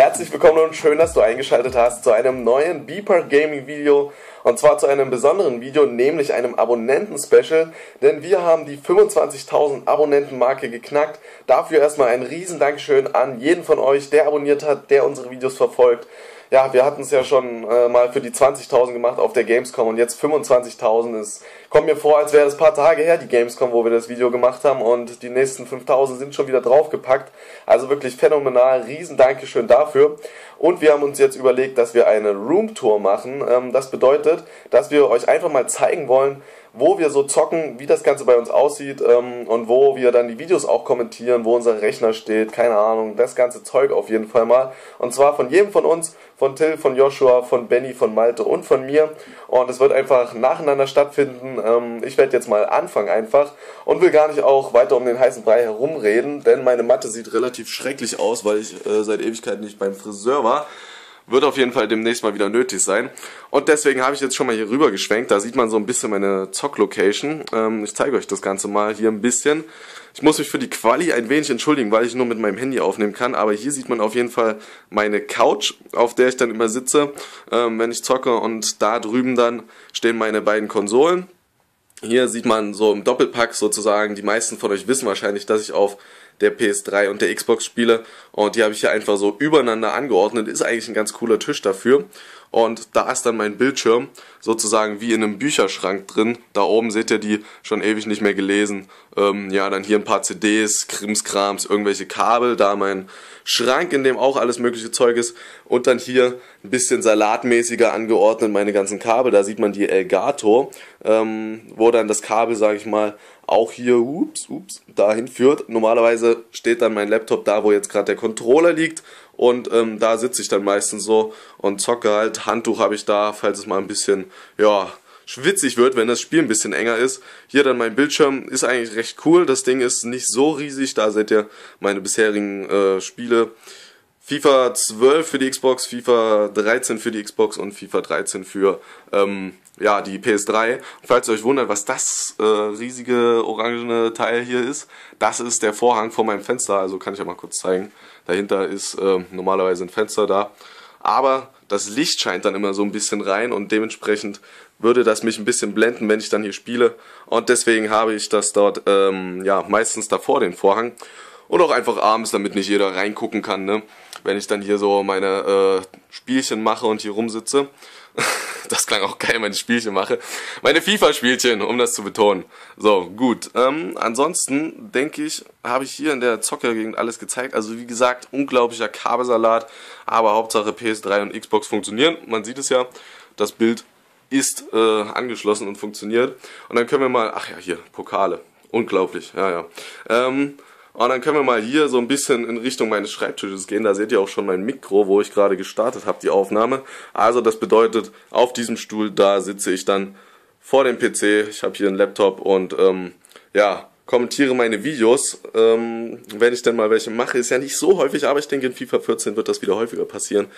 Herzlich willkommen und schön, dass du eingeschaltet hast zu einem neuen Beeper Gaming Video. Und zwar zu einem besonderen Video, nämlich einem Abonnenten-Special, denn wir haben die 25.000 Abonnenten-Marke geknackt. Dafür erstmal ein riesen Dankeschön an jeden von euch, der abonniert hat, der unsere Videos verfolgt ja, wir hatten es ja schon äh, mal für die 20.000 gemacht auf der Gamescom und jetzt 25.000 ist, kommt mir vor, als wäre das paar Tage her, die Gamescom, wo wir das Video gemacht haben und die nächsten 5.000 sind schon wieder draufgepackt. Also wirklich phänomenal, riesen Dankeschön dafür. Und wir haben uns jetzt überlegt, dass wir eine Roomtour machen. Ähm, das bedeutet, dass wir euch einfach mal zeigen wollen, wo wir so zocken, wie das Ganze bei uns aussieht ähm, und wo wir dann die Videos auch kommentieren, wo unser Rechner steht, keine Ahnung, das ganze Zeug auf jeden Fall mal. Und zwar von jedem von uns, von Till, von Joshua, von Benny, von Malte und von mir. Und es wird einfach nacheinander stattfinden. Ähm, ich werde jetzt mal anfangen einfach und will gar nicht auch weiter um den heißen Brei herumreden, denn meine Matte sieht relativ schrecklich aus, weil ich äh, seit Ewigkeit nicht beim Friseur war. Wird auf jeden Fall demnächst mal wieder nötig sein. Und deswegen habe ich jetzt schon mal hier rüber geschwenkt. Da sieht man so ein bisschen meine Zock-Location. Ähm, ich zeige euch das Ganze mal hier ein bisschen. Ich muss mich für die Quali ein wenig entschuldigen, weil ich nur mit meinem Handy aufnehmen kann. Aber hier sieht man auf jeden Fall meine Couch, auf der ich dann immer sitze, ähm, wenn ich zocke. Und da drüben dann stehen meine beiden Konsolen. Hier sieht man so im Doppelpack sozusagen, die meisten von euch wissen wahrscheinlich, dass ich auf der PS3 und der Xbox spiele. Und die habe ich hier einfach so übereinander angeordnet. Ist eigentlich ein ganz cooler Tisch dafür. Und da ist dann mein Bildschirm sozusagen wie in einem Bücherschrank drin. Da oben seht ihr die schon ewig nicht mehr gelesen. Ähm, ja, dann hier ein paar CDs, Krimskrams, irgendwelche Kabel. Da mein Schrank, in dem auch alles mögliche Zeug ist. Und dann hier ein bisschen salatmäßiger angeordnet meine ganzen Kabel. Da sieht man die Elgato, ähm, wo dann das Kabel, sage ich mal, auch hier, ups, ups, dahin führt. Normalerweise steht dann mein Laptop da, wo jetzt gerade der Controller liegt und ähm, da sitze ich dann meistens so und zocke halt. Handtuch habe ich da, falls es mal ein bisschen, ja, schwitzig wird, wenn das Spiel ein bisschen enger ist. Hier dann mein Bildschirm ist eigentlich recht cool. Das Ding ist nicht so riesig, da seht ihr meine bisherigen äh, Spiele. FIFA 12 für die Xbox, FIFA 13 für die Xbox und FIFA 13 für ähm, ja, die PS3. Und falls ihr euch wundert, was das äh, riesige orangene Teil hier ist, das ist der Vorhang vor meinem Fenster. Also kann ich ja mal kurz zeigen. Dahinter ist äh, normalerweise ein Fenster da. Aber das Licht scheint dann immer so ein bisschen rein und dementsprechend würde das mich ein bisschen blenden, wenn ich dann hier spiele. Und deswegen habe ich das dort ähm, ja meistens davor den Vorhang. Und auch einfach abends, damit nicht jeder reingucken kann, ne? Wenn ich dann hier so meine äh, Spielchen mache und hier rumsitze. das klang auch geil, meine Spielchen mache. Meine FIFA-Spielchen, um das zu betonen. So, gut. Ähm, ansonsten denke ich, habe ich hier in der Zockergegend alles gezeigt. Also wie gesagt, unglaublicher Kabelsalat, aber Hauptsache PS3 und Xbox funktionieren. Man sieht es ja, das Bild ist äh, angeschlossen und funktioniert. Und dann können wir mal, ach ja, hier, Pokale. Unglaublich, ja, ja. Ähm, und dann können wir mal hier so ein bisschen in Richtung meines Schreibtisches gehen. Da seht ihr auch schon mein Mikro, wo ich gerade gestartet habe, die Aufnahme. Also das bedeutet, auf diesem Stuhl da sitze ich dann vor dem PC. Ich habe hier einen Laptop und ähm, ja, kommentiere meine Videos, ähm, wenn ich denn mal welche mache. Ist ja nicht so häufig, aber ich denke in FIFA 14 wird das wieder häufiger passieren.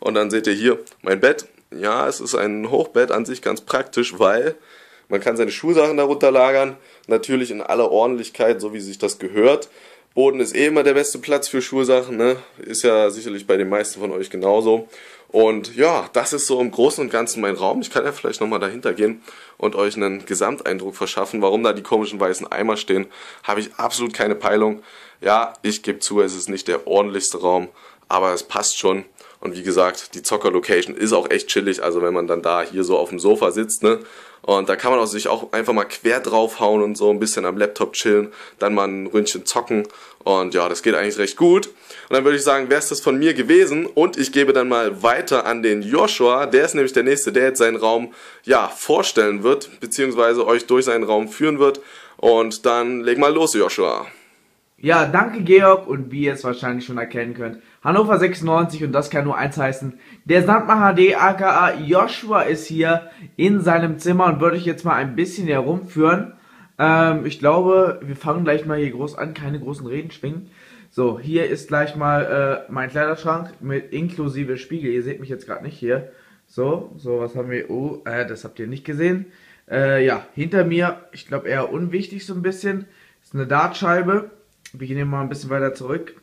Und dann seht ihr hier mein Bett. Ja, es ist ein Hochbett an sich ganz praktisch, weil man kann seine Schulsachen darunter lagern, natürlich in aller Ordentlichkeit, so wie sich das gehört. Boden ist eh immer der beste Platz für Schulsachen, ne? Ist ja sicherlich bei den meisten von euch genauso. Und ja, das ist so im Großen und Ganzen mein Raum. Ich kann ja vielleicht nochmal dahinter gehen und euch einen Gesamteindruck verschaffen. Warum da die komischen weißen Eimer stehen, habe ich absolut keine Peilung. Ja, ich gebe zu, es ist nicht der ordentlichste Raum, aber es passt schon. Und wie gesagt, die Zocker-Location ist auch echt chillig. Also wenn man dann da hier so auf dem Sofa sitzt, ne? Und da kann man auch sich auch einfach mal quer draufhauen und so ein bisschen am Laptop chillen, dann mal ein Ründchen zocken. Und ja, das geht eigentlich recht gut. Und dann würde ich sagen, wäre es das von mir gewesen. Und ich gebe dann mal weiter an den Joshua. Der ist nämlich der Nächste, der jetzt seinen Raum ja vorstellen wird, beziehungsweise euch durch seinen Raum führen wird. Und dann leg mal los, Joshua. Ja, danke Georg und wie ihr es wahrscheinlich schon erkennen könnt, Hannover 96 und das kann nur eins heißen, der Sandmacher D aka Joshua ist hier in seinem Zimmer und würde ich jetzt mal ein bisschen herumführen. Ähm, ich glaube, wir fangen gleich mal hier groß an, keine großen Reden schwingen. So, hier ist gleich mal äh, mein Kleiderschrank mit inklusive Spiegel. Ihr seht mich jetzt gerade nicht hier. So, so, was haben wir? Oh, äh, das habt ihr nicht gesehen. Äh, ja, hinter mir, ich glaube eher unwichtig so ein bisschen, ist eine Dartscheibe wir gehen mal ein bisschen weiter zurück.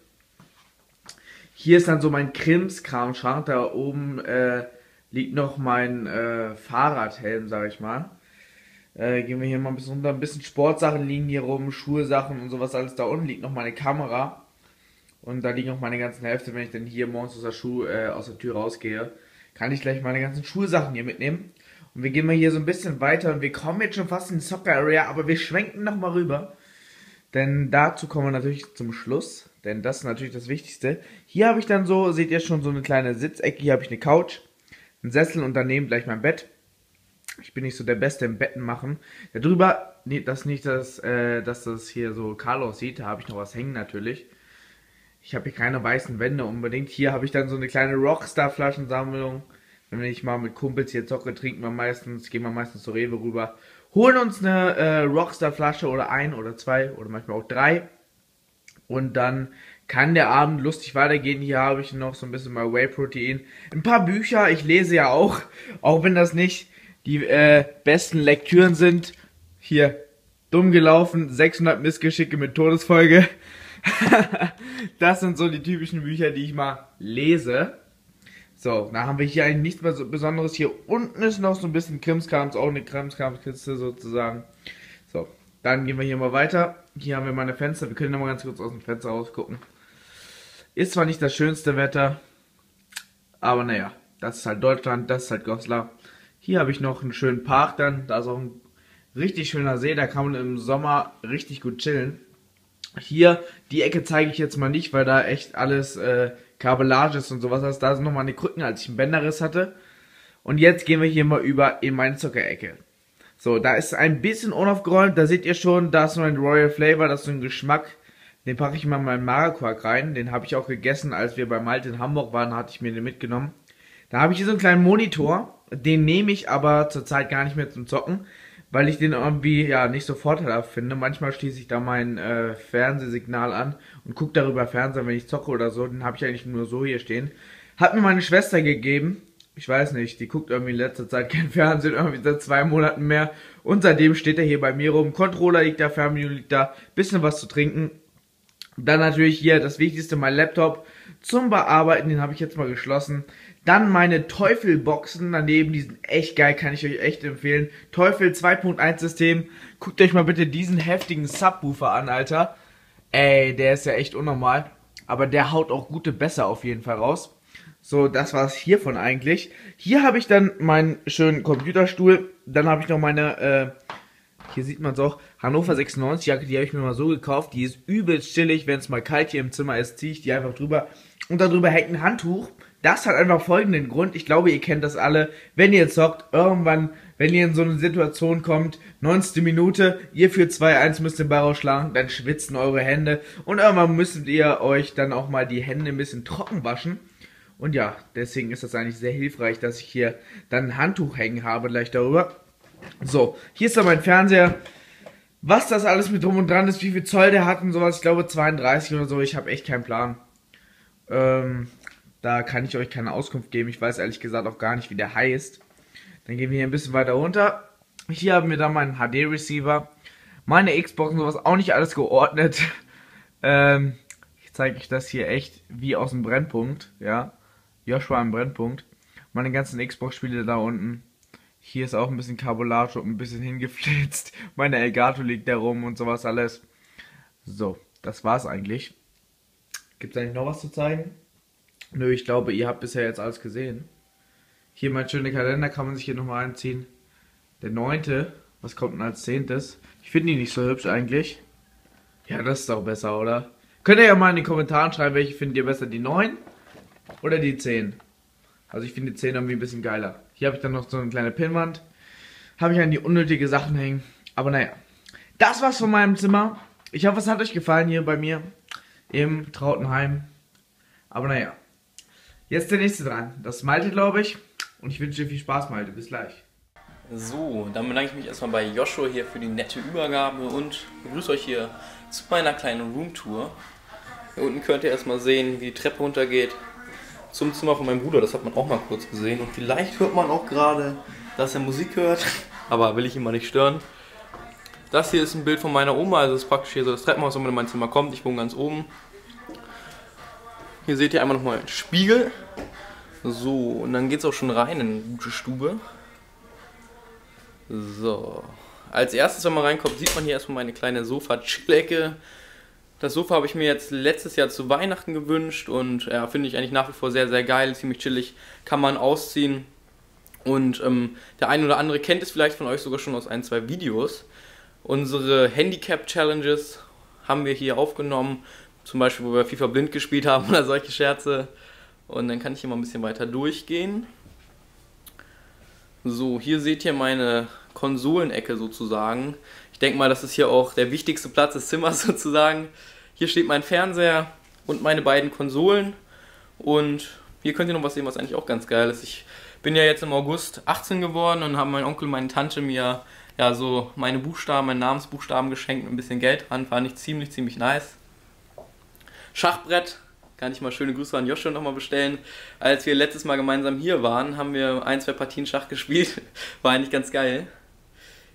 Hier ist dann so mein Krimskram-Schrank. Da oben äh, liegt noch mein äh, Fahrradhelm, sag ich mal. Äh, gehen wir hier mal ein bisschen runter. Ein bisschen Sportsachen liegen hier rum, Schuhe-Sachen und sowas alles. Da unten liegt noch meine Kamera. Und da liegen auch meine ganzen Hälfte, wenn ich dann hier morgens aus der, Schuh, äh, aus der Tür rausgehe, kann ich gleich meine ganzen Schulsachen hier mitnehmen. Und wir gehen mal hier so ein bisschen weiter und wir kommen jetzt schon fast in die Soccer Area, aber wir schwenken nochmal rüber. Denn dazu kommen wir natürlich zum Schluss, denn das ist natürlich das Wichtigste. Hier habe ich dann so, seht ihr schon so eine kleine Sitzecke, hier habe ich eine Couch, einen Sessel und daneben gleich mein Bett. Ich bin nicht so der Beste im Betten machen. Darüber, nee, das nicht, dass, äh, dass das hier so kahl aussieht, da habe ich noch was hängen natürlich. Ich habe hier keine weißen Wände unbedingt. Hier habe ich dann so eine kleine Rockstar-Flaschensammlung. Wenn ich mal mit Kumpels hier zocke, trinken wir meistens, gehen wir meistens zur Rewe rüber, holen uns eine äh, Rockstar-Flasche oder ein oder zwei oder manchmal auch drei. Und dann kann der Abend lustig weitergehen. Hier habe ich noch so ein bisschen mal Whey-Protein. Ein paar Bücher, ich lese ja auch, auch wenn das nicht die äh, besten Lektüren sind. Hier, dumm gelaufen, 600 Missgeschicke mit Todesfolge. das sind so die typischen Bücher, die ich mal lese. So, da haben wir hier eigentlich nichts mehr so Besonderes. Hier unten ist noch so ein bisschen Krimskrams, auch eine Krimskramskiste sozusagen. So, dann gehen wir hier mal weiter. Hier haben wir meine Fenster. Wir können noch mal ganz kurz aus dem Fenster rausgucken. Ist zwar nicht das schönste Wetter, aber naja, das ist halt Deutschland, das ist halt Goslar. Hier habe ich noch einen schönen Park dann. Da ist auch ein richtig schöner See, da kann man im Sommer richtig gut chillen. Hier, die Ecke zeige ich jetzt mal nicht, weil da echt alles äh, Kabellage ist und sowas. Also da sind nochmal eine Krücken, als ich einen Bänderriss hatte. Und jetzt gehen wir hier mal über in meine Zuckerecke. So, da ist ein bisschen unaufgeräumt. Da seht ihr schon, da ist noch ein Royal Flavor, das ist so ein Geschmack. Den packe ich mal in meinen Magerquark rein. Den habe ich auch gegessen, als wir bei Malte in Hamburg waren, hatte ich mir den mitgenommen. Da habe ich hier so einen kleinen Monitor. Den nehme ich aber zurzeit gar nicht mehr zum Zocken weil ich den irgendwie ja nicht so vorteilhaft finde. Manchmal schließe ich da mein äh, Fernsehsignal an und gucke darüber Fernsehen, wenn ich zocke oder so. Den habe ich eigentlich nur so hier stehen. Hat mir meine Schwester gegeben. Ich weiß nicht, die guckt irgendwie in letzter Zeit kein Fernsehen, irgendwie seit zwei Monaten mehr. Und seitdem steht er hier bei mir rum. Controller liegt da, Fernbedienung liegt da, bisschen was zu trinken. Dann natürlich hier das Wichtigste, mein Laptop zum Bearbeiten, den habe ich jetzt mal geschlossen. Dann meine Teufel-Boxen daneben, die sind echt geil, kann ich euch echt empfehlen. Teufel 2.1 System. Guckt euch mal bitte diesen heftigen Subwoofer an, Alter. Ey, der ist ja echt unnormal. Aber der haut auch gute Bässe auf jeden Fall raus. So, das war's hiervon eigentlich. Hier habe ich dann meinen schönen Computerstuhl. Dann habe ich noch meine, äh, hier sieht man es auch, Hannover 96 Jacke, die habe ich mir mal so gekauft. Die ist übelst chillig, wenn es mal kalt hier im Zimmer ist, ziehe ich die einfach drüber. Und darüber hängt ein Handtuch. Das hat einfach folgenden Grund. Ich glaube, ihr kennt das alle. Wenn ihr zockt, irgendwann, wenn ihr in so eine Situation kommt, 90. Minute, ihr für 2-1 müsst den Ball rausschlagen, dann schwitzen eure Hände. Und irgendwann müsstet ihr euch dann auch mal die Hände ein bisschen trocken waschen. Und ja, deswegen ist das eigentlich sehr hilfreich, dass ich hier dann ein Handtuch hängen habe gleich darüber. So, hier ist dann mein Fernseher. Was das alles mit drum und dran ist, wie viel Zoll der hat und sowas, ich glaube 32 oder so, ich habe echt keinen Plan. Ähm, da kann ich euch keine Auskunft geben. Ich weiß ehrlich gesagt auch gar nicht, wie der heißt. Dann gehen wir hier ein bisschen weiter runter. Hier haben wir dann meinen HD-Receiver. Meine Xbox und sowas auch nicht alles geordnet. ähm, ich zeige euch das hier echt wie aus dem Brennpunkt. Ja, Joshua im Brennpunkt. Meine ganzen Xbox-Spiele da unten. Hier ist auch ein bisschen Carbolage und ein bisschen hingeflitzt. Meine Elgato liegt da rum und sowas alles. So, das war's eigentlich. Gibt es eigentlich noch was zu zeigen? Nö, ich glaube, ihr habt bisher jetzt alles gesehen. Hier mein schöner Kalender kann man sich hier nochmal einziehen. Der neunte, was kommt denn als zehntes? Ich finde ihn nicht so hübsch eigentlich. Ja, das ist auch besser, oder? Könnt ihr ja mal in die Kommentare schreiben, welche findet ihr besser, die 9 oder die 10? Also ich finde die 10 irgendwie ein bisschen geiler. Hier habe ich dann noch so eine kleine Pinnwand. Habe ich an die unnötige Sachen hängen. Aber naja. Das war's von meinem Zimmer. Ich hoffe, es hat euch gefallen hier bei mir im Trautenheim. Aber naja. Jetzt der nächste dran. Das ist Malte, glaube ich. Und ich wünsche dir viel Spaß, Malte. Bis gleich. So, dann bedanke ich mich erstmal bei Joshua hier für die nette Übergabe und begrüße euch hier zu meiner kleinen Roomtour. Hier unten könnt ihr erstmal sehen, wie die Treppe runtergeht zum Zimmer von meinem Bruder. Das hat man auch mal kurz gesehen. Und vielleicht hört man auch gerade, dass er Musik hört. Aber will ich ihn mal nicht stören. Das hier ist ein Bild von meiner Oma. Also das ist praktisch hier so das Treppenhaus, wenn man in mein Zimmer kommt. Ich wohne ganz oben. Hier seht ihr einmal nochmal einen Spiegel. So, und dann geht es auch schon rein in die gute Stube. So. Als erstes, wenn man reinkommt, sieht man hier erstmal meine kleine Sofa-Chill-Ecke. Das Sofa habe ich mir jetzt letztes Jahr zu Weihnachten gewünscht und ja, finde ich eigentlich nach wie vor sehr, sehr geil, ziemlich chillig, kann man ausziehen. Und ähm, der ein oder andere kennt es vielleicht von euch sogar schon aus ein, zwei Videos. Unsere Handicap-Challenges haben wir hier aufgenommen, zum Beispiel, wo wir FIFA blind gespielt haben oder solche Scherze. Und dann kann ich hier mal ein bisschen weiter durchgehen. So, hier seht ihr meine Konsolenecke sozusagen. Ich denke mal, das ist hier auch der wichtigste Platz des Zimmers sozusagen. Hier steht mein Fernseher und meine beiden Konsolen. Und hier könnt ihr noch was sehen, was eigentlich auch ganz geil ist. Ich bin ja jetzt im August 18 geworden und haben mein Onkel und meine Tante mir ja so meine Buchstaben, meine Namensbuchstaben geschenkt und ein bisschen Geld dran. Fand ich ziemlich, ziemlich nice. Schachbrett, kann ich mal schöne Grüße an Joshua nochmal bestellen. Als wir letztes Mal gemeinsam hier waren, haben wir ein, zwei Partien Schach gespielt. War eigentlich ganz geil.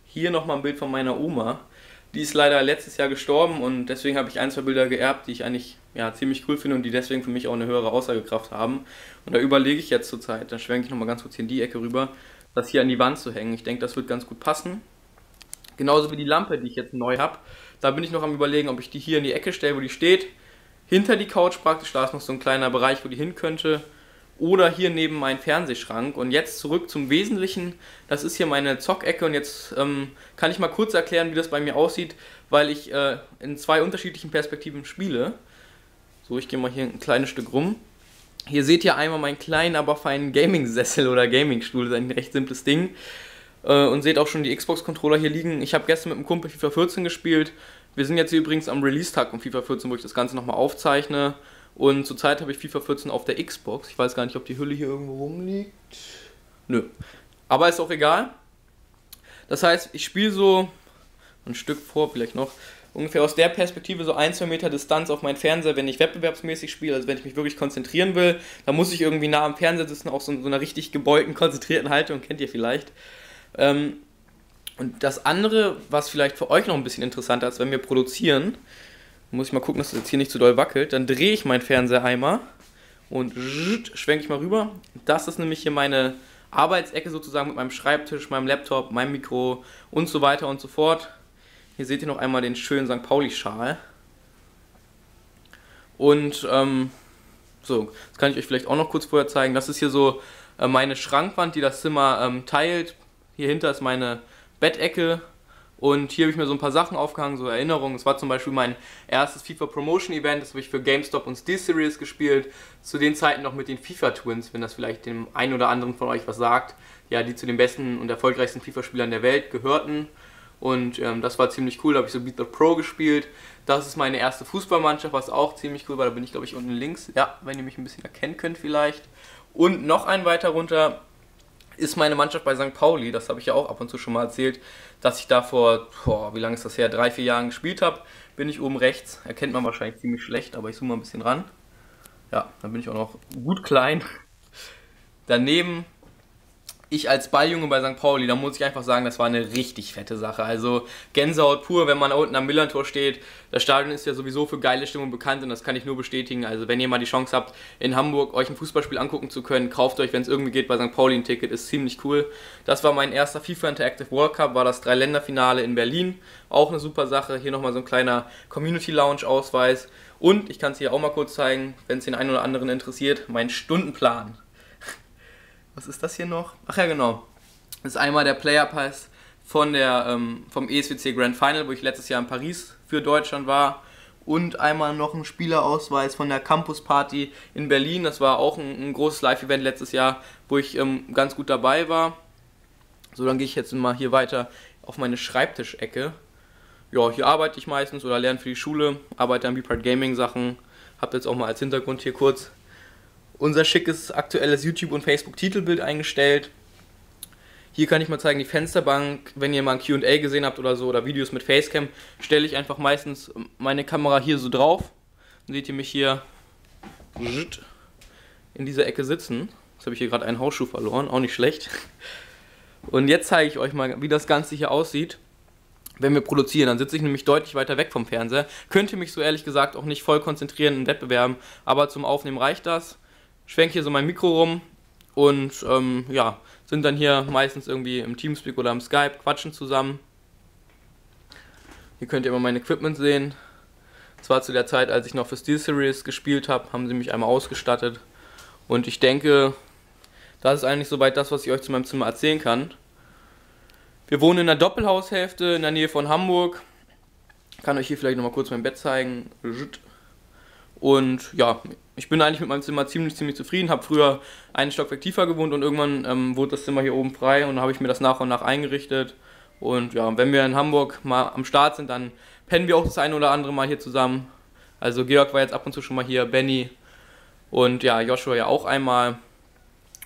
Hier nochmal ein Bild von meiner Oma. Die ist leider letztes Jahr gestorben und deswegen habe ich ein, zwei Bilder geerbt, die ich eigentlich ja, ziemlich cool finde und die deswegen für mich auch eine höhere Aussagekraft haben. Und da überlege ich jetzt zurzeit, dann schwenke ich nochmal ganz kurz hier in die Ecke rüber, das hier an die Wand zu hängen. Ich denke, das wird ganz gut passen. Genauso wie die Lampe, die ich jetzt neu habe. Da bin ich noch am überlegen, ob ich die hier in die Ecke stelle, wo die steht. Hinter die Couch praktisch, da ist noch so ein kleiner Bereich, wo die hin könnte oder hier neben meinen Fernsehschrank. Und jetzt zurück zum Wesentlichen. Das ist hier meine Zockecke und jetzt ähm, kann ich mal kurz erklären, wie das bei mir aussieht, weil ich äh, in zwei unterschiedlichen Perspektiven spiele. So, ich gehe mal hier ein kleines Stück rum. Hier seht ihr einmal meinen kleinen, aber feinen Gaming-Sessel oder Gaming-Stuhl. Das ist ein recht simples Ding. Äh, und seht auch schon die Xbox-Controller hier liegen. Ich habe gestern mit einem Kumpel FIFA 14 gespielt. Wir sind jetzt hier übrigens am Release-Tag von FIFA 14, wo ich das Ganze nochmal aufzeichne. Und zurzeit habe ich FIFA 14 auf der Xbox. Ich weiß gar nicht, ob die Hülle hier irgendwo rumliegt. Nö. Aber ist auch egal. Das heißt, ich spiele so ein Stück vor, vielleicht noch, ungefähr aus der Perspektive so ein, zwei Meter Distanz auf meinen Fernseher, wenn ich wettbewerbsmäßig spiele, also wenn ich mich wirklich konzentrieren will, dann muss ich irgendwie nah am Fernseher sitzen, auch so in so einer richtig gebeugten, konzentrierten Haltung, kennt ihr vielleicht. Ähm, und das andere, was vielleicht für euch noch ein bisschen interessanter ist, wenn wir produzieren, muss ich mal gucken, dass das jetzt hier nicht zu doll wackelt. Dann drehe ich meinen Fernseher einmal und schwenke ich mal rüber. Das ist nämlich hier meine Arbeitsecke sozusagen mit meinem Schreibtisch, meinem Laptop, meinem Mikro und so weiter und so fort. Hier seht ihr noch einmal den schönen St. Pauli-Schal. Und ähm, so, das kann ich euch vielleicht auch noch kurz vorher zeigen. Das ist hier so äh, meine Schrankwand, die das Zimmer ähm, teilt. Hier hinter ist meine Bettecke und hier habe ich mir so ein paar Sachen aufgehangen, so Erinnerungen. Es war zum Beispiel mein erstes FIFA Promotion Event, das habe ich für GameStop und Steel Series gespielt. Zu den Zeiten noch mit den FIFA Twins, wenn das vielleicht dem einen oder anderen von euch was sagt. Ja, die zu den besten und erfolgreichsten FIFA-Spielern der Welt gehörten. Und ähm, das war ziemlich cool, da habe ich so Beat the Pro gespielt. Das ist meine erste Fußballmannschaft, was auch ziemlich cool war. Da bin ich, glaube ich, unten links. Ja, wenn ihr mich ein bisschen erkennen könnt vielleicht. Und noch ein weiter runter ist meine Mannschaft bei St. Pauli, das habe ich ja auch ab und zu schon mal erzählt, dass ich da vor, boah, wie lange ist das her, drei, vier Jahren gespielt habe, bin ich oben rechts, erkennt man wahrscheinlich ziemlich schlecht, aber ich zoome mal ein bisschen ran. Ja, dann bin ich auch noch gut klein. Daneben ich als Balljunge bei St. Pauli, da muss ich einfach sagen, das war eine richtig fette Sache. Also Gänsehaut pur, wenn man unten am Millantor steht. Das Stadion ist ja sowieso für geile Stimmung bekannt und das kann ich nur bestätigen. Also wenn ihr mal die Chance habt, in Hamburg euch ein Fußballspiel angucken zu können, kauft euch, wenn es irgendwie geht, bei St. Pauli ein Ticket, ist ziemlich cool. Das war mein erster FIFA Interactive World Cup, war das Dreiländerfinale in Berlin. Auch eine super Sache. Hier nochmal so ein kleiner Community Lounge Ausweis. Und ich kann es hier auch mal kurz zeigen, wenn es den einen oder anderen interessiert, mein Stundenplan was ist das hier noch? Ach ja, genau. Das ist einmal der Player Pass von der, ähm, vom ESWC Grand Final, wo ich letztes Jahr in Paris für Deutschland war. Und einmal noch ein Spielerausweis von der Campus Party in Berlin. Das war auch ein, ein großes Live-Event letztes Jahr, wo ich ähm, ganz gut dabei war. So, dann gehe ich jetzt mal hier weiter auf meine Schreibtischecke. Ja, hier arbeite ich meistens oder lerne für die Schule, arbeite an B-Part Gaming Sachen. Hab jetzt auch mal als Hintergrund hier kurz unser schickes aktuelles YouTube- und Facebook-Titelbild eingestellt. Hier kann ich mal zeigen, die Fensterbank, wenn ihr mal ein QA gesehen habt oder so oder Videos mit Facecam, stelle ich einfach meistens meine Kamera hier so drauf. Dann seht ihr mich hier in dieser Ecke sitzen. Jetzt habe ich hier gerade einen Hausschuh verloren, auch nicht schlecht. Und jetzt zeige ich euch mal, wie das Ganze hier aussieht. wenn wir produzieren. Dann sitze ich nämlich deutlich weiter weg vom Fernseher. Könnte mich so ehrlich gesagt auch nicht voll konzentrieren in Wettbewerben, aber zum Aufnehmen reicht das. Schwenke hier so mein Mikro rum und ähm, ja, sind dann hier meistens irgendwie im Teamspeak oder im Skype, quatschen zusammen. Hier könnt ihr immer mein Equipment sehen. Zwar zu der Zeit, als ich noch für Steel Series gespielt habe, haben sie mich einmal ausgestattet. Und ich denke, das ist eigentlich soweit das, was ich euch zu meinem Zimmer erzählen kann. Wir wohnen in einer Doppelhaushälfte in der Nähe von Hamburg. Ich kann euch hier vielleicht nochmal kurz mein Bett zeigen. Und ja, ich bin eigentlich mit meinem Zimmer ziemlich, ziemlich zufrieden. Habe früher einen Stockwerk tiefer gewohnt und irgendwann ähm, wurde das Zimmer hier oben frei und dann habe ich mir das nach und nach eingerichtet. Und ja, wenn wir in Hamburg mal am Start sind, dann pennen wir auch das eine oder andere Mal hier zusammen. Also Georg war jetzt ab und zu schon mal hier, Benny und ja, Joshua ja auch einmal.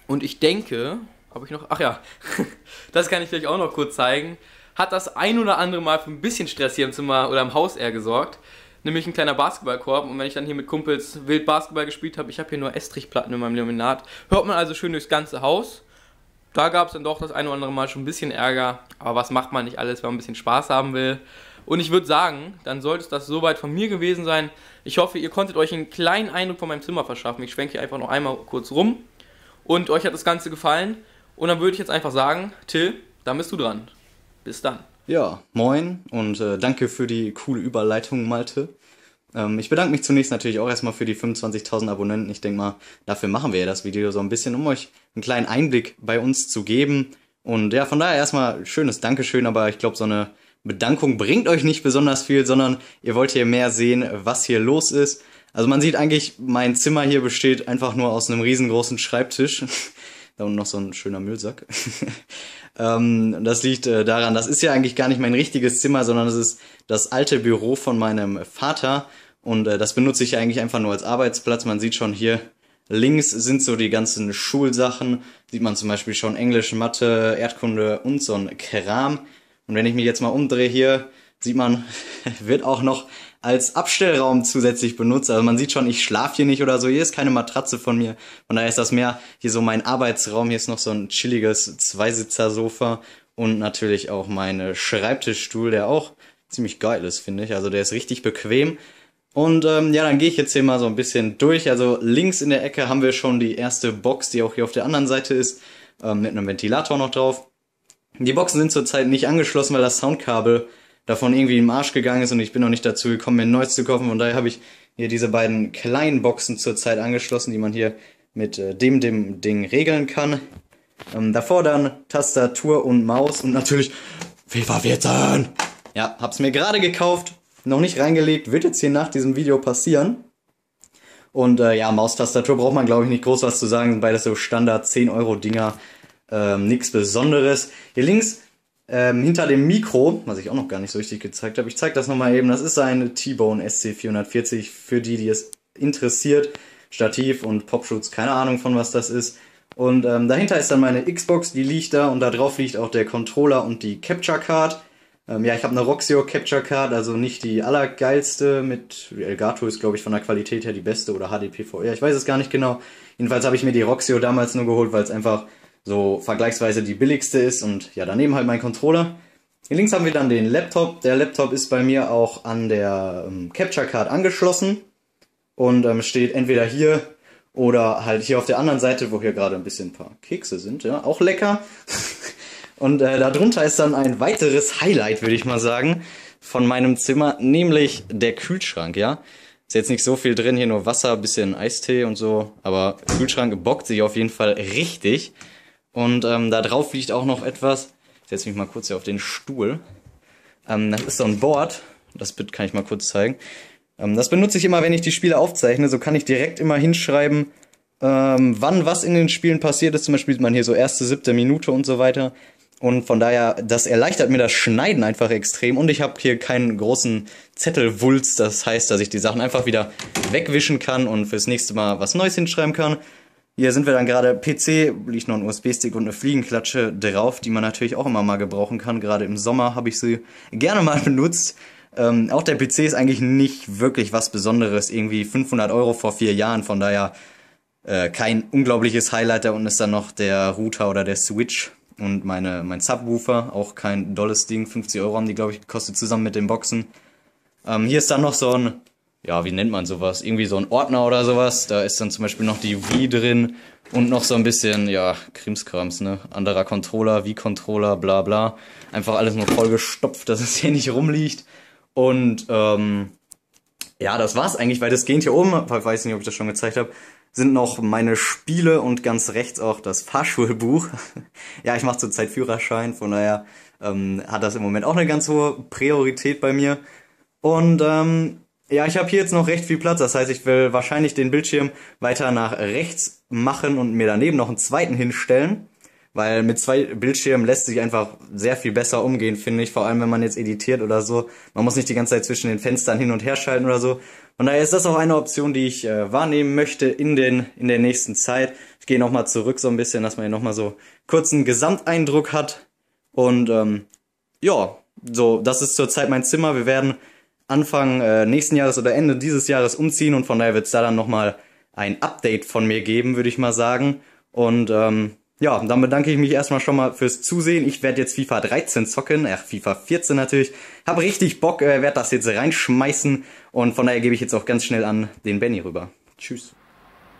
Und ich denke, habe ich noch, ach ja, das kann ich vielleicht auch noch kurz zeigen, hat das ein oder andere Mal für ein bisschen Stress hier im Zimmer oder im Haus eher gesorgt. Nämlich ein kleiner Basketballkorb und wenn ich dann hier mit Kumpels wild Basketball gespielt habe, ich habe hier nur Estrichplatten in meinem Laminat, hört man also schön durchs ganze Haus. Da gab es dann doch das ein oder andere Mal schon ein bisschen Ärger, aber was macht man nicht alles, wenn man ein bisschen Spaß haben will. Und ich würde sagen, dann sollte es das soweit von mir gewesen sein. Ich hoffe, ihr konntet euch einen kleinen Eindruck von meinem Zimmer verschaffen. Ich schwenke hier einfach noch einmal kurz rum. Und euch hat das Ganze gefallen. Und dann würde ich jetzt einfach sagen, Till, dann bist du dran. Bis dann. Ja, moin und äh, danke für die coole Überleitung, Malte. Ähm, ich bedanke mich zunächst natürlich auch erstmal für die 25.000 Abonnenten. Ich denke mal, dafür machen wir ja das Video so ein bisschen, um euch einen kleinen Einblick bei uns zu geben. Und ja, von daher erstmal schönes Dankeschön, aber ich glaube, so eine Bedankung bringt euch nicht besonders viel, sondern ihr wollt hier mehr sehen, was hier los ist. Also man sieht eigentlich, mein Zimmer hier besteht einfach nur aus einem riesengroßen Schreibtisch. Da unten noch so ein schöner Müllsack. ähm, das liegt äh, daran, das ist ja eigentlich gar nicht mein richtiges Zimmer, sondern das ist das alte Büro von meinem Vater. Und äh, das benutze ich eigentlich einfach nur als Arbeitsplatz. Man sieht schon hier links sind so die ganzen Schulsachen. Sieht man zum Beispiel schon Englisch, Mathe, Erdkunde und so ein Kram. Und wenn ich mich jetzt mal umdrehe hier, sieht man, wird auch noch als Abstellraum zusätzlich benutzt. Also man sieht schon, ich schlafe hier nicht oder so. Hier ist keine Matratze von mir. Von daher ist das mehr hier so mein Arbeitsraum. Hier ist noch so ein chilliges Zweisitzer-Sofa und natürlich auch mein Schreibtischstuhl, der auch ziemlich geil ist, finde ich. Also der ist richtig bequem. Und ähm, ja, dann gehe ich jetzt hier mal so ein bisschen durch. Also links in der Ecke haben wir schon die erste Box, die auch hier auf der anderen Seite ist, ähm, mit einem Ventilator noch drauf. Die Boxen sind zurzeit nicht angeschlossen, weil das Soundkabel davon irgendwie im Arsch gegangen ist und ich bin noch nicht dazu gekommen, mir ein neues zu kaufen. Von daher habe ich hier diese beiden kleinen Boxen zurzeit angeschlossen, die man hier mit äh, dem, dem Ding regeln kann. Ähm, davor dann Tastatur und Maus und natürlich FIFA 14. Ja, hab's mir gerade gekauft, noch nicht reingelegt, wird jetzt hier nach diesem Video passieren. Und äh, ja, Maustastatur braucht man glaube ich nicht groß was zu sagen, beides so Standard 10 Euro Dinger ähm, nichts Besonderes. Hier links ähm, hinter dem Mikro, was ich auch noch gar nicht so richtig gezeigt habe, ich zeige das nochmal eben, das ist eine T-Bone SC440 für die, die es interessiert. Stativ und Popschutz, keine Ahnung von was das ist. Und ähm, dahinter ist dann meine Xbox, die liegt da und da drauf liegt auch der Controller und die Capture Card. Ähm, ja, ich habe eine Roxio Capture Card, also nicht die allergeilste mit Elgato ist glaube ich von der Qualität her die beste oder HDPVR, ich weiß es gar nicht genau. Jedenfalls habe ich mir die Roxio damals nur geholt, weil es einfach so vergleichsweise die billigste ist und ja, daneben halt mein Controller. Hier links haben wir dann den Laptop. Der Laptop ist bei mir auch an der ähm, Capture Card angeschlossen und ähm, steht entweder hier oder halt hier auf der anderen Seite, wo hier gerade ein bisschen ein paar Kekse sind, ja, auch lecker. und äh, darunter ist dann ein weiteres Highlight, würde ich mal sagen, von meinem Zimmer, nämlich der Kühlschrank, ja. Ist jetzt nicht so viel drin, hier nur Wasser, bisschen Eistee und so, aber Kühlschrank bockt sich auf jeden Fall richtig. Und ähm, da drauf liegt auch noch etwas. Ich setze mich mal kurz hier auf den Stuhl. Ähm, das ist so ein Board. Das Bild kann ich mal kurz zeigen. Ähm, das benutze ich immer, wenn ich die Spiele aufzeichne. So kann ich direkt immer hinschreiben, ähm, wann was in den Spielen passiert ist. Zum Beispiel sieht man hier so erste, siebte Minute und so weiter. Und von daher, das erleichtert mir das Schneiden einfach extrem. Und ich habe hier keinen großen Zettelwulst. Das heißt, dass ich die Sachen einfach wieder wegwischen kann und fürs nächste Mal was Neues hinschreiben kann. Hier sind wir dann gerade PC, liegt noch ein USB-Stick und eine Fliegenklatsche drauf, die man natürlich auch immer mal gebrauchen kann. Gerade im Sommer habe ich sie gerne mal benutzt. Ähm, auch der PC ist eigentlich nicht wirklich was Besonderes. Irgendwie 500 Euro vor vier Jahren, von daher äh, kein unglaubliches Highlight. Da unten ist dann noch der Router oder der Switch. und meine, mein Subwoofer, auch kein dolles Ding, 50 Euro haben die, glaube ich, gekostet, zusammen mit den Boxen. Ähm, hier ist dann noch so ein, ja, wie nennt man sowas? Irgendwie so ein Ordner oder sowas. Da ist dann zum Beispiel noch die Wii drin und noch so ein bisschen, ja, Krimskrams, ne? Anderer Controller, Wii-Controller, bla bla. Einfach alles nur vollgestopft, dass es hier nicht rumliegt. Und ähm, ja, das war's eigentlich, weil das geht hier oben, ich weiß nicht, ob ich das schon gezeigt habe, sind noch meine Spiele und ganz rechts auch das Fahrschulbuch. ja, ich mache zurzeit Führerschein, von daher ähm, hat das im Moment auch eine ganz hohe Priorität bei mir. Und ähm, ja, ich habe hier jetzt noch recht viel Platz. Das heißt, ich will wahrscheinlich den Bildschirm weiter nach rechts machen und mir daneben noch einen zweiten hinstellen. Weil mit zwei Bildschirmen lässt sich einfach sehr viel besser umgehen, finde ich. Vor allem, wenn man jetzt editiert oder so. Man muss nicht die ganze Zeit zwischen den Fenstern hin und her schalten oder so. Von daher ist das auch eine Option, die ich äh, wahrnehmen möchte in, den, in der nächsten Zeit. Ich gehe nochmal zurück so ein bisschen, dass man hier nochmal so kurzen Gesamteindruck hat. Und ähm, ja, so, das ist zurzeit mein Zimmer. Wir werden Anfang äh, nächsten Jahres oder Ende dieses Jahres umziehen und von daher wird es da dann nochmal ein Update von mir geben, würde ich mal sagen. Und ähm, ja, dann bedanke ich mich erstmal schon mal fürs Zusehen. Ich werde jetzt FIFA 13 zocken, ach FIFA 14 natürlich. Hab richtig Bock, äh, werde das jetzt reinschmeißen und von daher gebe ich jetzt auch ganz schnell an den Benny rüber. Tschüss.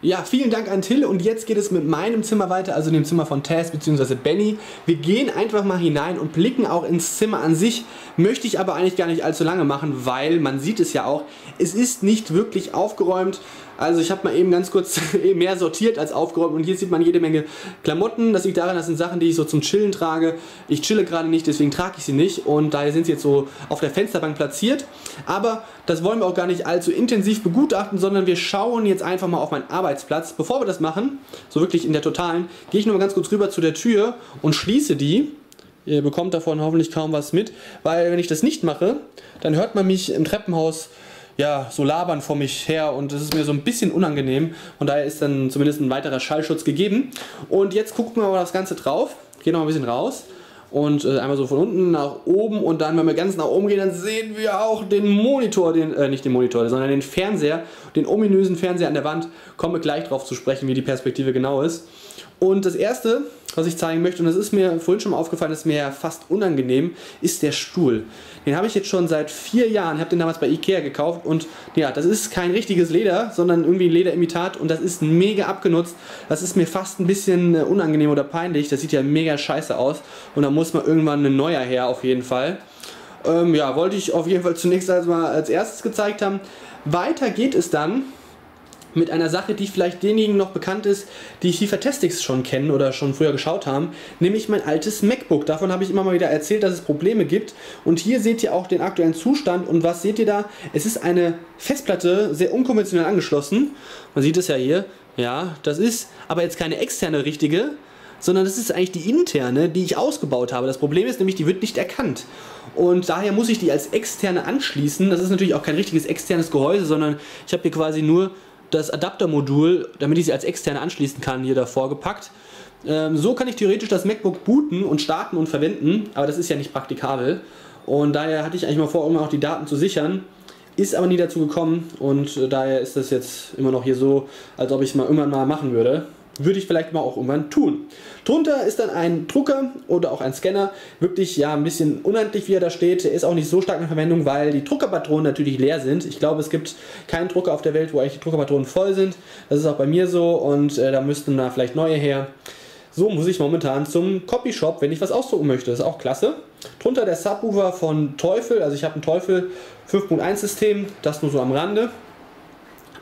Ja, vielen Dank an Till und jetzt geht es mit meinem Zimmer weiter, also dem Zimmer von Tess bzw. Benny. Wir gehen einfach mal hinein und blicken auch ins Zimmer an sich. Möchte ich aber eigentlich gar nicht allzu lange machen, weil man sieht es ja auch, es ist nicht wirklich aufgeräumt. Also ich habe mal eben ganz kurz mehr sortiert als aufgeräumt und hier sieht man jede Menge Klamotten. Das liegt daran, das sind Sachen, die ich so zum Chillen trage. Ich chille gerade nicht, deswegen trage ich sie nicht und daher sind sie jetzt so auf der Fensterbank platziert. Aber das wollen wir auch gar nicht allzu intensiv begutachten, sondern wir schauen jetzt einfach mal auf meinen Arbeitsplatz. Bevor wir das machen, so wirklich in der totalen, gehe ich nur mal ganz kurz rüber zu der Tür und schließe die. Ihr bekommt davon hoffentlich kaum was mit, weil wenn ich das nicht mache, dann hört man mich im Treppenhaus ja, so labern vor mich her und das ist mir so ein bisschen unangenehm und daher ist dann zumindest ein weiterer Schallschutz gegeben. Und jetzt gucken wir mal das Ganze drauf, gehen noch ein bisschen raus und äh, einmal so von unten nach oben und dann, wenn wir ganz nach oben gehen, dann sehen wir auch den Monitor, den, äh, nicht den Monitor, sondern den Fernseher, den ominösen Fernseher an der Wand. Kommen wir gleich drauf zu sprechen, wie die Perspektive genau ist. Und das erste, was ich zeigen möchte, und das ist mir vorhin schon mal aufgefallen, ist mir fast unangenehm, ist der Stuhl. Den habe ich jetzt schon seit vier Jahren, ich habe den damals bei Ikea gekauft und ja, das ist kein richtiges Leder, sondern irgendwie ein Lederimitat und das ist mega abgenutzt. Das ist mir fast ein bisschen äh, unangenehm oder peinlich, das sieht ja mega scheiße aus und da muss man irgendwann ein neuer her auf jeden Fall. Ähm, ja, wollte ich auf jeden Fall zunächst mal als erstes gezeigt haben. Weiter geht es dann mit einer Sache, die vielleicht denjenigen noch bekannt ist, die FIFA Testix schon kennen oder schon früher geschaut haben, nämlich mein altes MacBook. Davon habe ich immer mal wieder erzählt, dass es Probleme gibt. Und hier seht ihr auch den aktuellen Zustand. Und was seht ihr da? Es ist eine Festplatte, sehr unkonventionell angeschlossen. Man sieht es ja hier. Ja, das ist aber jetzt keine externe richtige, sondern das ist eigentlich die interne, die ich ausgebaut habe. Das Problem ist nämlich, die wird nicht erkannt. Und daher muss ich die als externe anschließen. Das ist natürlich auch kein richtiges externes Gehäuse, sondern ich habe hier quasi nur das Adaptermodul, damit ich sie als externe anschließen kann, hier davor gepackt. Ähm, so kann ich theoretisch das MacBook booten und starten und verwenden, aber das ist ja nicht praktikabel. Und daher hatte ich eigentlich mal vor, irgendwann auch die Daten zu sichern. Ist aber nie dazu gekommen und äh, daher ist das jetzt immer noch hier so, als ob ich es mal irgendwann mal machen würde würde ich vielleicht mal auch irgendwann tun. Drunter ist dann ein Drucker oder auch ein Scanner. Wirklich ja ein bisschen unendlich, wie er da steht. Ist auch nicht so stark in Verwendung, weil die Druckerpatronen natürlich leer sind. Ich glaube, es gibt keinen Drucker auf der Welt, wo eigentlich die Druckerpatronen voll sind. Das ist auch bei mir so und äh, da müssten da vielleicht neue her. So muss ich momentan zum Copyshop, wenn ich was ausdrucken möchte. Das ist auch klasse. Drunter der Subwoofer von Teufel. Also ich habe ein Teufel 5.1 System, das nur so am Rande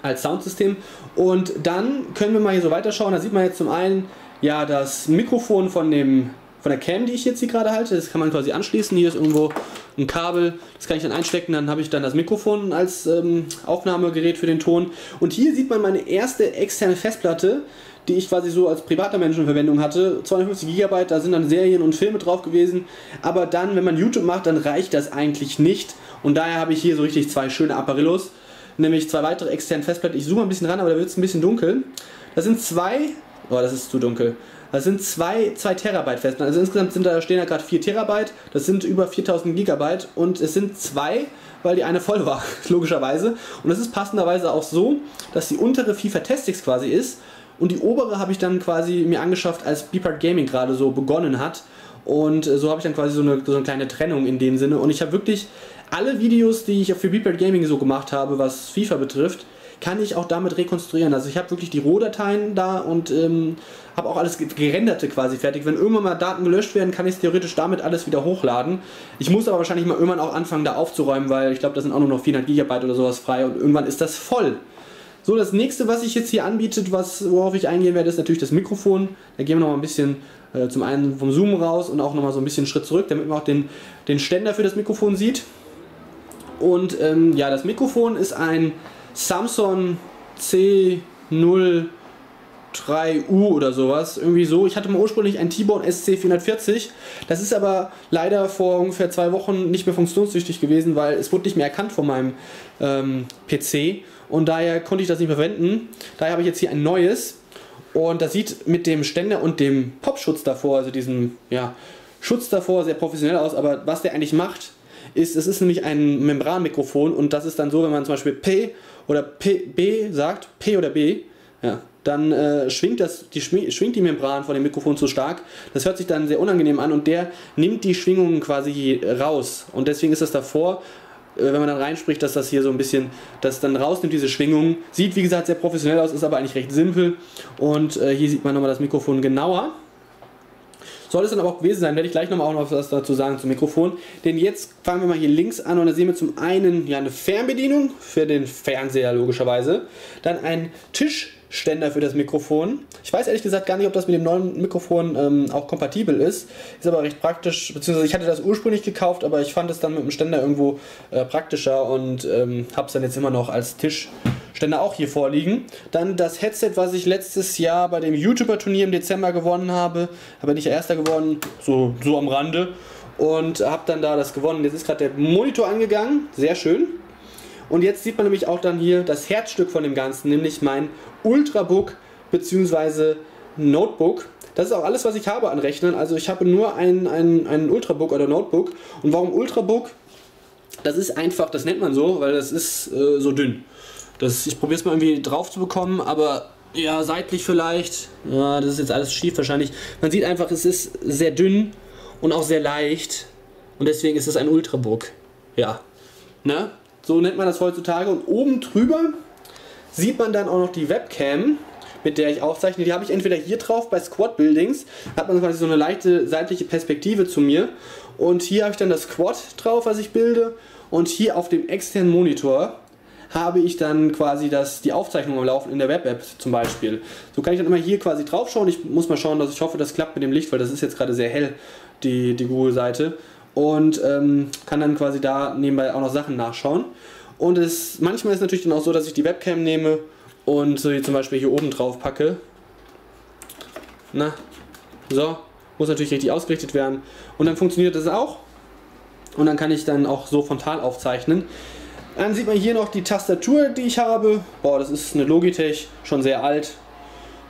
als Soundsystem. Und dann können wir mal hier so weiterschauen. Da sieht man jetzt zum einen ja das Mikrofon von dem von der Cam, die ich jetzt hier gerade halte. Das kann man quasi anschließen. Hier ist irgendwo ein Kabel, das kann ich dann einstecken. Dann habe ich dann das Mikrofon als ähm, Aufnahmegerät für den Ton. Und hier sieht man meine erste externe Festplatte die ich quasi so als privater Mensch in Verwendung hatte. 250 GB, da sind dann Serien und Filme drauf gewesen. Aber dann, wenn man YouTube macht, dann reicht das eigentlich nicht. Und daher habe ich hier so richtig zwei schöne Apparillos nämlich zwei weitere externe Festplatten. Ich zoome ein bisschen ran, aber da wird es ein bisschen dunkel. Das sind zwei, oh, das ist zu dunkel. Das sind zwei, zwei Terabyte Festplatten. Also insgesamt sind da, stehen da gerade 4 Terabyte. Das sind über 4000 Gigabyte und es sind zwei, weil die eine voll war, logischerweise. Und das ist passenderweise auch so, dass die untere FIFA Testix quasi ist und die obere habe ich dann quasi mir angeschafft, als Beepart Gaming gerade so begonnen hat. Und äh, so habe ich dann quasi so eine, so eine kleine Trennung in dem Sinne. Und ich habe wirklich alle Videos, die ich für Beepart Gaming so gemacht habe, was FIFA betrifft, kann ich auch damit rekonstruieren. Also ich habe wirklich die Rohdateien da und ähm, habe auch alles gerenderte quasi fertig. Wenn irgendwann mal Daten gelöscht werden, kann ich es theoretisch damit alles wieder hochladen. Ich muss aber wahrscheinlich mal irgendwann auch anfangen, da aufzuräumen, weil ich glaube, da sind auch nur noch 400 GB oder sowas frei und irgendwann ist das voll. So, das nächste, was ich jetzt hier anbiete, was, worauf ich eingehen werde, ist natürlich das Mikrofon. Da gehen wir noch mal ein bisschen äh, zum einen vom Zoom raus und auch noch mal so ein bisschen Schritt zurück, damit man auch den, den Ständer für das Mikrofon sieht. Und ähm, ja, das Mikrofon ist ein Samsung C03U oder sowas. Irgendwie so. Ich hatte mal ursprünglich ein T-Bone SC440. Das ist aber leider vor ungefähr zwei Wochen nicht mehr funktionstüchtig gewesen, weil es wurde nicht mehr erkannt von meinem ähm, PC. Und daher konnte ich das nicht mehr verwenden. Daher habe ich jetzt hier ein neues. Und das sieht mit dem Ständer und dem Popschutz davor, also diesem ja, Schutz davor, sehr professionell aus. Aber was der eigentlich macht, ist, es ist nämlich ein Membranmikrofon und das ist dann so, wenn man zum Beispiel P oder P, B sagt, P oder B, ja, dann äh, schwingt, das, die, schwingt die Membran von dem Mikrofon zu stark. Das hört sich dann sehr unangenehm an und der nimmt die Schwingungen quasi raus. Und deswegen ist das davor, äh, wenn man dann reinspricht, dass das hier so ein bisschen, das dann rausnimmt, diese Schwingungen. Sieht wie gesagt sehr professionell aus, ist aber eigentlich recht simpel. Und äh, hier sieht man nochmal das Mikrofon genauer. Soll es dann aber auch gewesen sein, werde ich gleich nochmal auch noch was dazu sagen zum Mikrofon. Denn jetzt fangen wir mal hier links an und da sehen wir zum einen ja eine Fernbedienung für den Fernseher logischerweise. Dann ein Tischständer für das Mikrofon. Ich weiß ehrlich gesagt gar nicht, ob das mit dem neuen Mikrofon ähm, auch kompatibel ist. Ist aber recht praktisch, beziehungsweise ich hatte das ursprünglich gekauft, aber ich fand es dann mit dem Ständer irgendwo äh, praktischer und ähm, habe es dann jetzt immer noch als Tisch Ständer auch hier vorliegen. Dann das Headset, was ich letztes Jahr bei dem YouTuber-Turnier im Dezember gewonnen habe. Aber nicht Erster gewonnen, so, so am Rande. Und habe dann da das gewonnen. Jetzt ist gerade der Monitor angegangen, sehr schön. Und jetzt sieht man nämlich auch dann hier das Herzstück von dem Ganzen, nämlich mein Ultrabook bzw. Notebook. Das ist auch alles, was ich habe an Rechnern. Also ich habe nur ein, ein, ein Ultrabook oder Notebook. Und warum Ultrabook? Das ist einfach, das nennt man so, weil das ist äh, so dünn. Das, ich probiere es mal irgendwie drauf zu bekommen, aber ja, seitlich vielleicht. Ja, das ist jetzt alles schief wahrscheinlich. Man sieht einfach, es ist sehr dünn und auch sehr leicht. Und deswegen ist es ein Ultrabook. Ja. Ne? So nennt man das heutzutage. Und oben drüber sieht man dann auch noch die Webcam, mit der ich aufzeichne. Die habe ich entweder hier drauf bei Squad Buildings. Hat man quasi so eine leichte seitliche Perspektive zu mir. Und hier habe ich dann das Squad drauf, was ich bilde. Und hier auf dem externen Monitor habe ich dann quasi das, die Aufzeichnung am Laufen in der Web-App zum Beispiel. So kann ich dann immer hier quasi drauf schauen. Ich muss mal schauen, dass ich hoffe, das klappt mit dem Licht, weil das ist jetzt gerade sehr hell, die, die Google-Seite. Und ähm, kann dann quasi da nebenbei auch noch Sachen nachschauen. Und es, manchmal ist es natürlich dann auch so, dass ich die Webcam nehme und so zum Beispiel hier oben drauf packe. Na, so, muss natürlich richtig ausgerichtet werden. Und dann funktioniert das auch. Und dann kann ich dann auch so frontal aufzeichnen. Dann sieht man hier noch die Tastatur, die ich habe. Boah, das ist eine Logitech, schon sehr alt.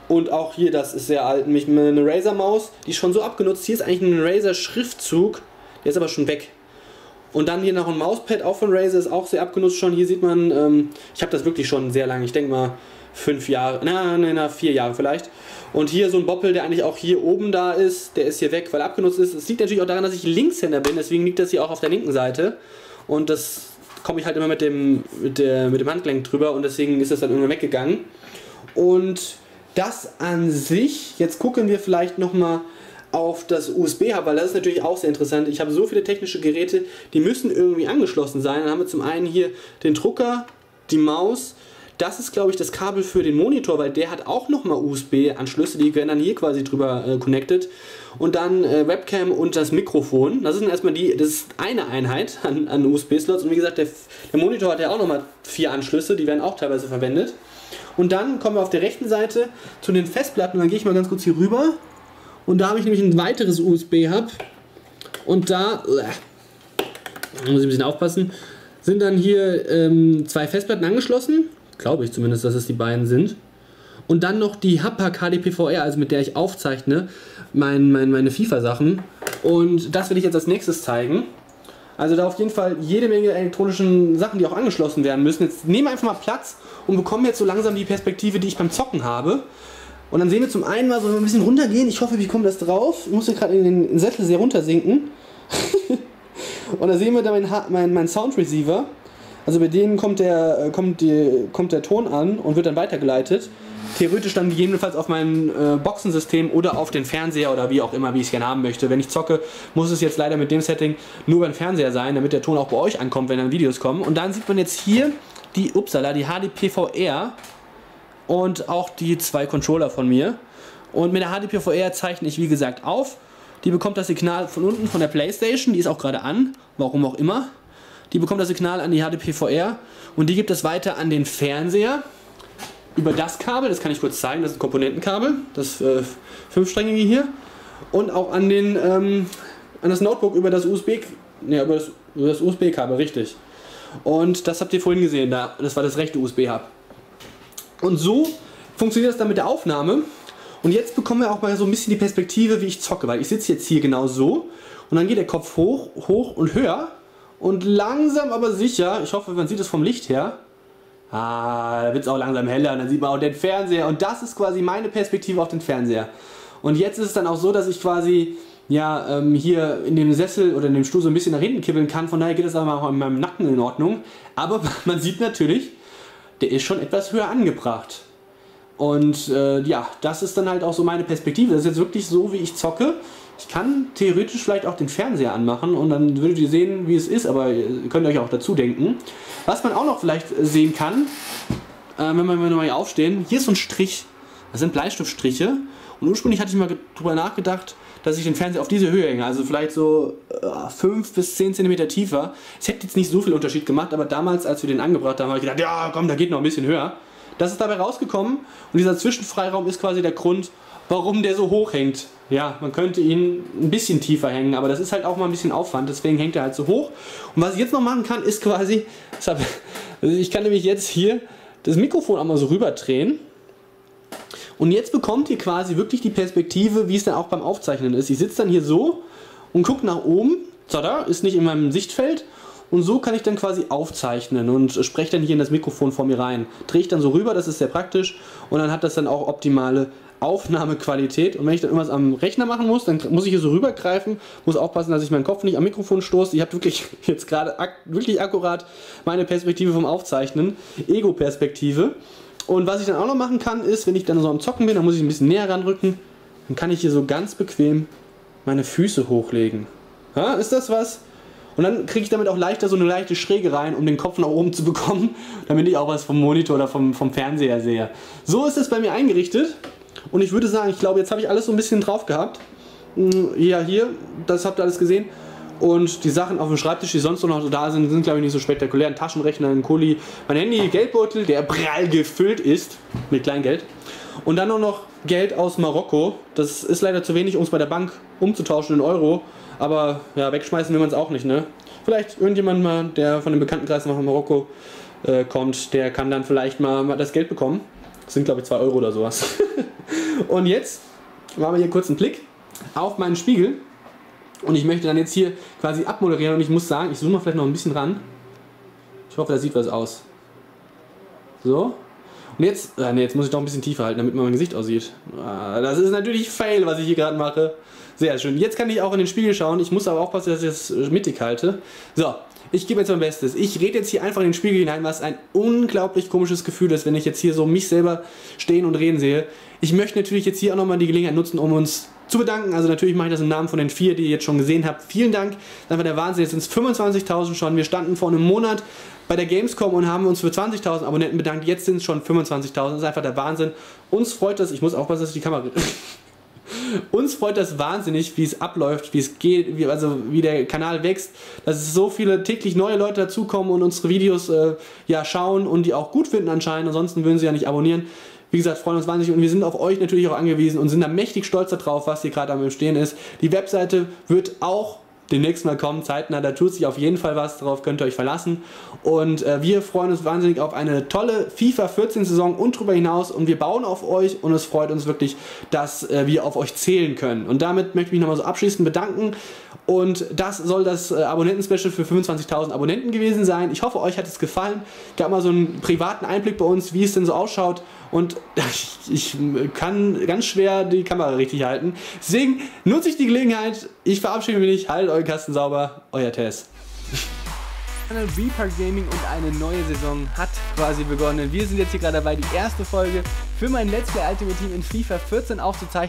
Und auch hier, das ist sehr alt, nämlich eine Razer-Maus, die ist schon so abgenutzt. Hier ist eigentlich ein Razer-Schriftzug, der ist aber schon weg. Und dann hier noch ein Mauspad, auch von Razer, ist auch sehr abgenutzt schon. Hier sieht man, ähm, ich habe das wirklich schon sehr lange, ich denke mal fünf Jahre, na, na, na, vier Jahre vielleicht. Und hier so ein Boppel, der eigentlich auch hier oben da ist, der ist hier weg, weil er abgenutzt ist. Es liegt natürlich auch daran, dass ich Linkshänder bin, deswegen liegt das hier auch auf der linken Seite. Und das komme ich halt immer mit dem, mit, der, mit dem Handgelenk drüber und deswegen ist das dann irgendwann weggegangen. Und das an sich, jetzt gucken wir vielleicht nochmal auf das USB-Hub, weil das ist natürlich auch sehr interessant. Ich habe so viele technische Geräte, die müssen irgendwie angeschlossen sein. Dann haben wir zum einen hier den Drucker, die Maus, das ist, glaube ich, das Kabel für den Monitor, weil der hat auch nochmal USB-Anschlüsse, die werden dann hier quasi drüber äh, connected. Und dann äh, Webcam und das Mikrofon. Das ist dann erstmal die, das ist eine Einheit an, an USB-Slots. Und wie gesagt, der, der Monitor hat ja auch nochmal vier Anschlüsse, die werden auch teilweise verwendet. Und dann kommen wir auf der rechten Seite zu den Festplatten. Und dann gehe ich mal ganz kurz hier rüber. Und da habe ich nämlich ein weiteres USB-Hub. Und da, äh, muss ich ein bisschen aufpassen, sind dann hier ähm, zwei Festplatten angeschlossen Glaube ich zumindest, dass es die beiden sind. Und dann noch die Happa KDPVR, also mit der ich aufzeichne, mein, mein, meine FIFA-Sachen. Und das will ich jetzt als nächstes zeigen. Also da auf jeden Fall jede Menge elektronischen Sachen, die auch angeschlossen werden müssen. Jetzt nehmen wir einfach mal Platz und bekommen jetzt so langsam die Perspektive, die ich beim Zocken habe. Und dann sehen wir zum einen mal so ein bisschen runtergehen. Ich hoffe, ich komme das drauf. Ich muss hier gerade in den Sättel sehr runtersinken. und da sehen wir da meinen mein, mein Sound Receiver. Also bei denen kommt der, äh, kommt, die, kommt der Ton an und wird dann weitergeleitet. Theoretisch dann gegebenenfalls auf mein äh, Boxensystem oder auf den Fernseher oder wie auch immer, wie ich es gerne haben möchte. Wenn ich zocke, muss es jetzt leider mit dem Setting nur beim Fernseher sein, damit der Ton auch bei euch ankommt, wenn dann Videos kommen. Und dann sieht man jetzt hier die, upsala, die HDPVR und auch die zwei Controller von mir. Und mit der HDPVR zeichne ich wie gesagt auf. Die bekommt das Signal von unten von der Playstation, die ist auch gerade an, warum auch immer. Die bekommt das Signal an die HDPVR und die gibt es weiter an den Fernseher über das Kabel, das kann ich kurz zeigen, das ist ein Komponentenkabel, das äh, fünfsträngige hier und auch an den ähm, an das Notebook über das USB ja, über das, das USB-Kabel, richtig. Und das habt ihr vorhin gesehen, da, das war das rechte USB-Hub. Und so funktioniert das dann mit der Aufnahme. Und jetzt bekommen wir auch mal so ein bisschen die Perspektive, wie ich zocke, weil ich sitze jetzt hier genau so und dann geht der Kopf hoch, hoch und höher und langsam aber sicher, ich hoffe, man sieht es vom Licht her, ah, da wird es auch langsam heller und dann sieht man auch den Fernseher und das ist quasi meine Perspektive auf den Fernseher. Und jetzt ist es dann auch so, dass ich quasi ja, ähm, hier in dem Sessel oder in dem Stuhl so ein bisschen nach hinten kippeln kann, von daher geht das aber auch in meinem Nacken in Ordnung. Aber man sieht natürlich, der ist schon etwas höher angebracht. Und äh, ja, das ist dann halt auch so meine Perspektive. Das ist jetzt wirklich so, wie ich zocke. Ich kann theoretisch vielleicht auch den Fernseher anmachen und dann würdet ihr sehen, wie es ist, aber ihr könnt euch auch dazu denken. Was man auch noch vielleicht sehen kann, äh, wenn wir mal aufstehen, hier ist so ein Strich. Das sind Bleistiftstriche. Und ursprünglich hatte ich mal drüber nachgedacht, dass ich den Fernseher auf diese Höhe hänge, also vielleicht so äh, 5 bis 10 cm tiefer. Es hätte jetzt nicht so viel Unterschied gemacht, aber damals, als wir den angebracht haben, habe ich gedacht, ja komm, da geht noch ein bisschen höher. Das ist dabei rausgekommen und dieser Zwischenfreiraum ist quasi der Grund, warum der so hoch hängt. Ja, man könnte ihn ein bisschen tiefer hängen, aber das ist halt auch mal ein bisschen Aufwand, deswegen hängt er halt so hoch. Und was ich jetzt noch machen kann, ist quasi, ich kann nämlich jetzt hier das Mikrofon einmal so rüber drehen und jetzt bekommt ihr quasi wirklich die Perspektive, wie es dann auch beim Aufzeichnen ist. Ich sitze dann hier so und gucke nach oben. Tada, ist nicht in meinem Sichtfeld. Und so kann ich dann quasi aufzeichnen und spreche dann hier in das Mikrofon vor mir rein. Drehe ich dann so rüber, das ist sehr praktisch. Und dann hat das dann auch optimale Aufnahmequalität. Und wenn ich dann irgendwas am Rechner machen muss, dann muss ich hier so rübergreifen, muss aufpassen, dass ich meinen Kopf nicht am Mikrofon stoße. Ich habe wirklich jetzt gerade ak wirklich akkurat meine Perspektive vom Aufzeichnen, Ego-Perspektive. Und was ich dann auch noch machen kann, ist, wenn ich dann so am Zocken bin, dann muss ich ein bisschen näher ranrücken, dann kann ich hier so ganz bequem meine Füße hochlegen. Ja, ist das was? Und dann kriege ich damit auch leichter so eine leichte Schräge rein, um den Kopf nach oben zu bekommen, damit ich auch was vom Monitor oder vom, vom Fernseher sehe. So ist es bei mir eingerichtet. Und ich würde sagen, ich glaube, jetzt habe ich alles so ein bisschen drauf gehabt. Hm, ja, hier, das habt ihr alles gesehen. Und die Sachen auf dem Schreibtisch, die sonst noch da sind, sind glaube ich nicht so spektakulär. Ein Taschenrechner, ein Kuli, mein Handy, Geldbeutel, der prall gefüllt ist mit Kleingeld. Und dann auch noch Geld aus Marokko. Das ist leider zu wenig, um es bei der Bank umzutauschen in Euro. Aber ja, wegschmeißen will man es auch nicht, ne? Vielleicht irgendjemand mal, der von dem Bekanntenkreis nach Marokko äh, kommt, der kann dann vielleicht mal, mal das Geld bekommen. Das sind glaube ich 2 Euro oder sowas. Und jetzt machen wir hier kurz einen Blick auf meinen Spiegel. Und ich möchte dann jetzt hier quasi abmoderieren und ich muss sagen, ich zoome mal vielleicht noch ein bisschen ran. Ich hoffe, da sieht was aus. So. Und jetzt, äh, nee, jetzt muss ich doch ein bisschen tiefer halten, damit man mein Gesicht aussieht. Ah, das ist natürlich Fail, was ich hier gerade mache. Sehr schön. Jetzt kann ich auch in den Spiegel schauen. Ich muss aber aufpassen, dass ich das mittig halte. So, ich gebe jetzt mein Bestes. Ich rede jetzt hier einfach in den Spiegel hinein, was ein unglaublich komisches Gefühl ist, wenn ich jetzt hier so mich selber stehen und reden sehe. Ich möchte natürlich jetzt hier auch nochmal die Gelegenheit nutzen, um uns zu bedanken. Also natürlich mache ich das im Namen von den vier, die ihr jetzt schon gesehen habt. Vielen Dank. Das ist einfach der Wahnsinn. Jetzt sind es 25.000 schon. Wir standen vor einem Monat bei der Gamescom und haben uns für 20.000 Abonnenten bedankt. Jetzt sind es schon 25.000. Das ist einfach der Wahnsinn. Uns freut das. Ich muss aufpassen, dass ich die Kamera... Uns freut das wahnsinnig, wie es abläuft, wie es geht, wie, also wie der Kanal wächst, dass so viele täglich neue Leute dazukommen und unsere Videos äh, ja schauen und die auch gut finden anscheinend. Ansonsten würden sie ja nicht abonnieren. Wie gesagt, freuen uns wahnsinnig und wir sind auf euch natürlich auch angewiesen und sind da mächtig stolz darauf, was hier gerade am Entstehen ist. Die Webseite wird auch demnächst mal kommen, zeitnah. Da tut sich auf jeden Fall was, darauf könnt ihr euch verlassen. Und äh, wir freuen uns wahnsinnig auf eine tolle FIFA 14 Saison und darüber hinaus. Und wir bauen auf euch und es freut uns wirklich, dass äh, wir auf euch zählen können. Und damit möchte ich mich nochmal so abschließend bedanken. Und das soll das äh, Abonnenten-Special für 25.000 Abonnenten gewesen sein. Ich hoffe, euch hat es gefallen. Gab mal so einen privaten Einblick bei uns, wie es denn so ausschaut. Und ich, kann ganz schwer die Kamera richtig halten. Deswegen nutze ich die Gelegenheit. Ich verabschiede mich. Haltet euren Kasten sauber. Euer Tess. V-Park Gaming und eine neue Saison hat quasi begonnen. Wir sind jetzt hier gerade dabei, die erste Folge für mein Play Ultimate Team in FIFA 14 aufzuzeichnen.